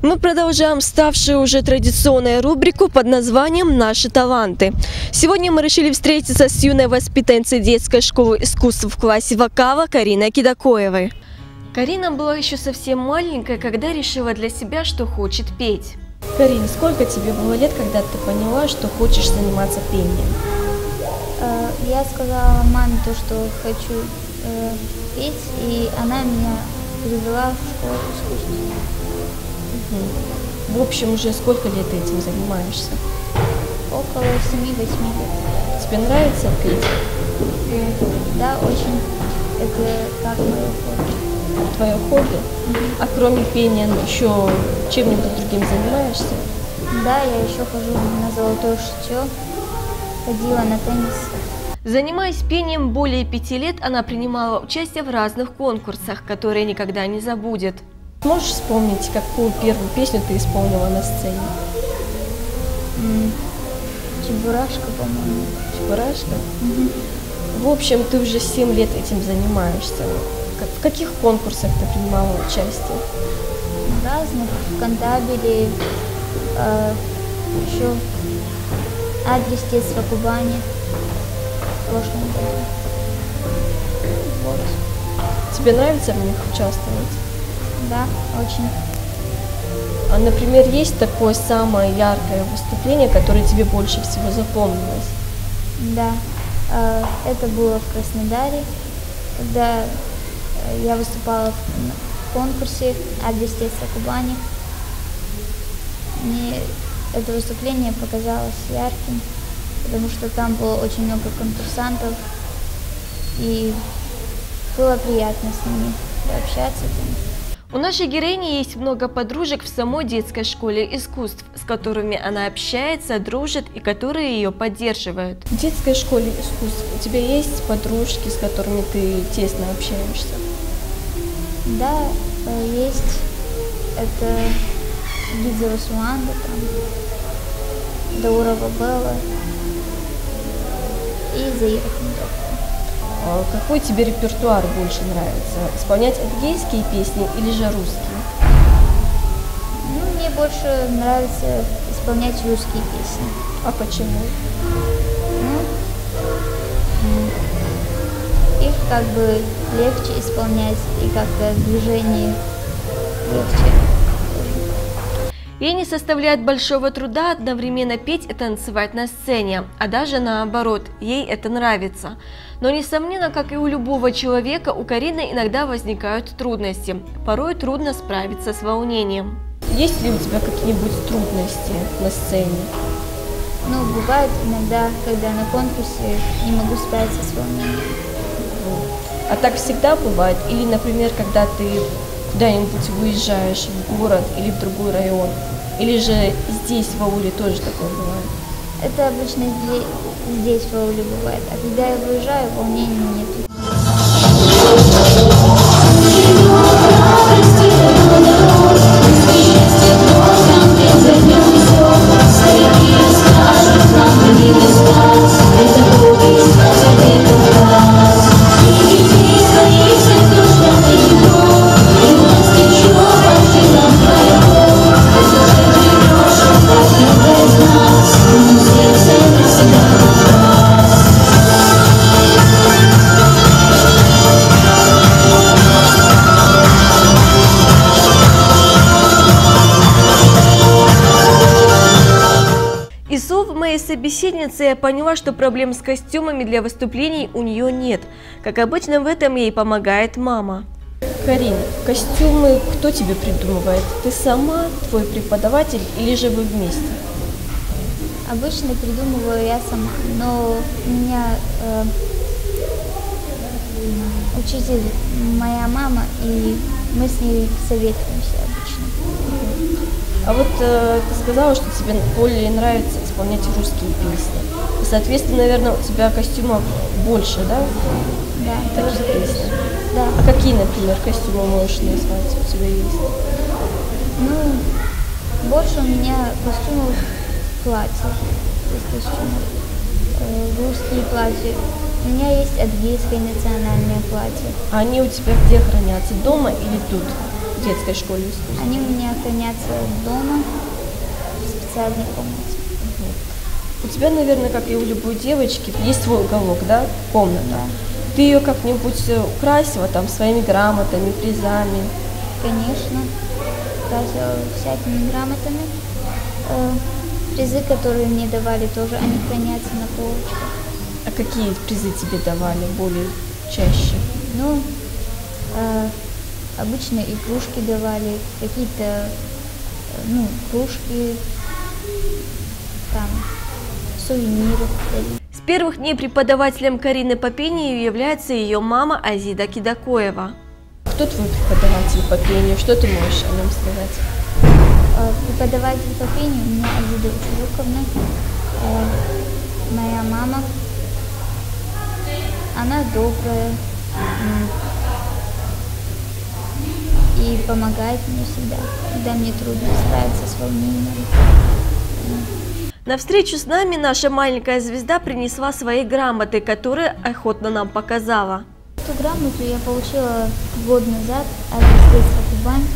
Мы продолжаем ставшую уже традиционную рубрику под названием «Наши таланты». Сегодня мы решили встретиться с юной воспитанницей детской школы искусств в классе вокала Кариной Кидакоевой. Карина была еще совсем маленькая, когда решила для себя, что хочет петь. Карин, сколько тебе было лет, когда ты поняла, что хочешь заниматься пением? Э, Я сказала маме то, что хочу э, петь, и она меня перевела в школу искусств. В общем, уже сколько лет ты этим занимаешься? Около 7-8 лет. Тебе нравится петь? Э, Да, очень. Это как мое хобби. Твое хобби? А кроме пения еще чем-нибудь другим занимаешься? Да, я еще хожу на золотое шитье, ходила на теннис. Занимаясь пением более пяти лет, она принимала участие в разных конкурсах, которые никогда не забудет. Можешь вспомнить, какую первую песню ты исполнила на сцене? Чебурашка, по-моему. Чебурашка? В общем, ты уже 7 лет этим занимаешься. В каких конкурсах ты принимала участие? Разных. В Кантабеле, э, еще адрес детства Кубани в прошлом году. Вот. Тебе нравится в них участвовать? Да, очень. А, например, есть такое самое яркое выступление, которое тебе больше всего запомнилось? Да, э, это было в Краснодаре, когда э, я выступала в конкурсе «Адрес детства Кубани». Мне это выступление показалось ярким, потому что там было очень много конкурсантов, и было приятно с ними общаться. У нашей героини есть много подружек в самой детской школе искусств, с которыми она общается, дружит и которые ее поддерживают. В детской школе искусств у тебя есть подружки, с которыми ты тесно общаешься? Да, э, есть. Это Гидзева Суанда, там, Даурова Белла и Заира Хмурова. А Какой тебе репертуар больше нравится? Исполнять адыгейские песни или же русские? Ну, мне больше нравится исполнять русские песни. А почему? Ну, их как бы легче исполнять, и как-то движение легче. Ей не составляет большого труда одновременно петь и танцевать на сцене, а даже наоборот, ей это нравится. Но, несомненно, как и у любого человека, у Карины иногда возникают трудности. Порой трудно справиться с волнением. Есть ли у тебя какие-нибудь трудности на сцене? Ну, бывает иногда, когда на конкурсе не могу справиться с волнением. А так всегда бывает? Или, например, когда ты куда-нибудь выезжаешь в город или в другой район? Или же здесь, в ауле, тоже такое бывает? Это обычно здесь, здесь в ауле бывает. А когда я выезжаю, волнений нет. Собеседницы я поняла, что проблем с костюмами для выступлений у нее нет. Как обычно, в этом ей помогает мама. Карин, костюмы кто тебе придумывает? Ты сама, твой преподаватель или же вы вместе? Обычно придумываю я сама, но у меня э, учитель моя мама, и мы с ней советуемся обычно. А вот э, ты сказала, что тебе более нравится исполнять русские песни. И, соответственно, наверное, у тебя костюмов больше, да? Да, Таких песен. да. А какие, например, костюмы можешь назвать у тебя есть? Ну, больше у меня костюмов платья, из костюмов. Э, русские платья. У меня есть адыгейское национальное платье. А они у тебя где хранятся? Дома или тут? Детской школе искусств? Они у меня хранятся дома в специальной комнате. У тебя, наверное, как и у любой девочки, есть свой уголок, да? Комната. Да. Ты ее как-нибудь э, украсила там своими грамотами, призами? Конечно, красила всякими грамотами. Э, Призы, которые мне давали, тоже они хранятся на полочках. А какие призы тебе давали более чаще? Ну, э, обычно игрушки давали, какие-то, э, ну, кружки, там, сувениры. С первых дней преподавателем Карины по пению является ее мама Азида Кидакоева. Кто твой преподаватель по пению? Что ты можешь о нем сказать? Э, Преподаватель по пению у меня Азида Учелуковна, э, моя мама. Она добрая и помогает мне всегда, когда мне трудно справиться с волнением. На встречу с нами наша маленькая звезда принесла свои грамоты, которые охотно нам показала. Эту грамоту я получила год назад от издательства Кубань.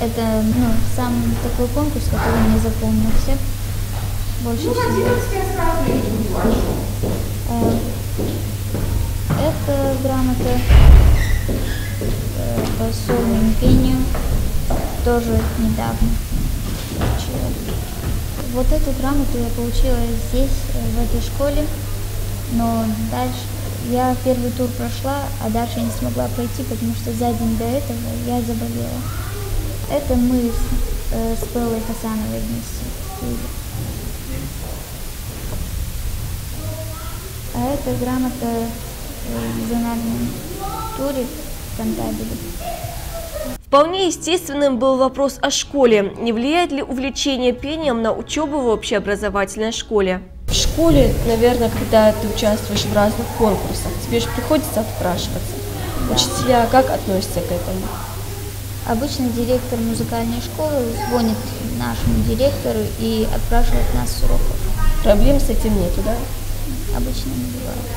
Это ну, сам такой конкурс, который мне запомнился больше всего. Э, Это грамота по сольному пению тоже недавно. Вот эту грамоту я получила здесь, э, в этой школе, но дальше я первый тур прошла, а дальше я не смогла пройти, потому что за день до этого я заболела. Это мы с, э, с Беллой Хасановой вместе. А это грамота э, региональном туре в Кантабеле. Вполне естественным был вопрос о школе. Не влияет ли увлечение пением на учебу в общеобразовательной школе? В школе, наверное, когда ты участвуешь в разных конкурсах, тебе же приходится отпрашиваться. Учителя как относятся к этому? Обычно директор музыкальной школы звонит нашему директору и отпрашивает нас с уроков. Проблем с этим нету, да? Обычно не бывает.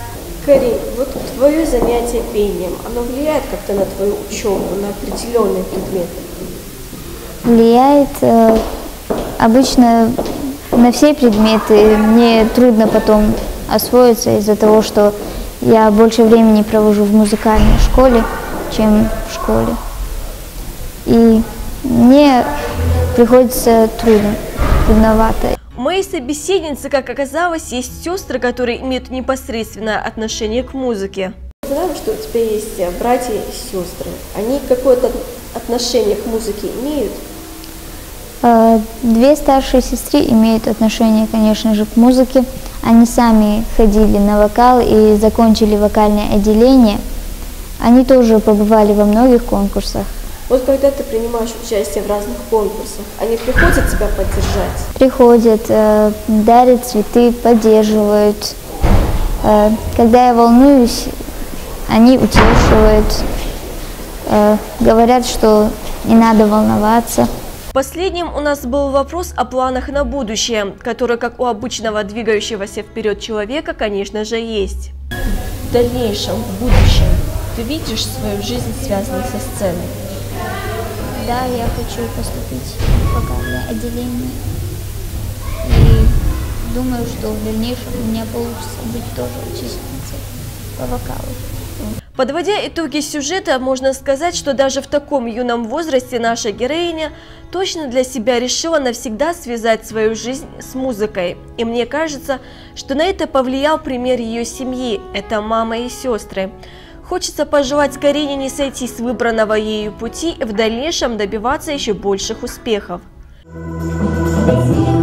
Карин, вот твое занятие пением, оно влияет как-то на твою учебу, на определенные предметы? Влияет э, обычно на все предметы. Мне трудно потом освоиться из-за того, что я больше времени провожу в музыкальной школе, чем в школе. И мне приходится трудно, трудновато. Моей собеседницы, как оказалось, есть сестры, которые имеют непосредственное отношение к музыке. Знаем, что у тебя есть э, братья и сестры. Они какое-то отношение к музыке имеют? Э, Две старшие сестры имеют отношение, конечно же, к музыке. Они сами ходили на вокал и закончили вокальное отделение. Они тоже побывали во многих конкурсах. Вот когда ты принимаешь участие в разных конкурсах, они приходят тебя поддержать? Приходят, э, дарят цветы, поддерживают. Э, Когда я волнуюсь, они утешивают, э, говорят, что не надо волноваться. Последним у нас был вопрос о планах на будущее, который, как у обычного двигающегося вперед человека, конечно же, есть. В дальнейшем, в будущем, ты видишь свою жизнь, связанную со сценой? Да, я хочу поступить в вокальное отделение. И думаю, что в дальнейшем у меня получится быть тоже учительницей по вокалу. Подводя итоги сюжета, можно сказать, что даже в таком юном возрасте наша героиня точно для себя решила навсегда связать свою жизнь с музыкой. И мне кажется, что на это повлиял пример ее семьи – это мама и сестры. Хочется пожелать Карине не сойти с выбранного ею пути и в дальнейшем добиваться еще больших успехов. Лучше